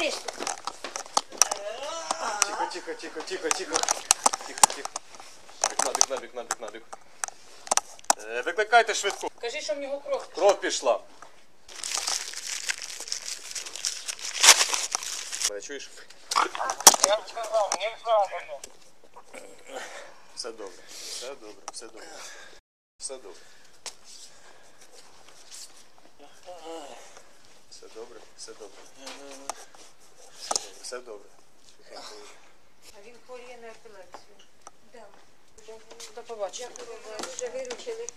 пресс. Тихо, тихо, тихо, тихо, тихо. Тихо, тихо. Бик, на бік, на бік, на бік. Викликайте швидку. Кажи, що в нього кров. Кров пішла. Чуєш? Я б сказав, не знав мене. Все добре, все добре, все добре. Все добре. все добре. Все добре, все добре. Тихенько. А він хворіє на епілепсію. До побачення. Дякую, ви вже виручили.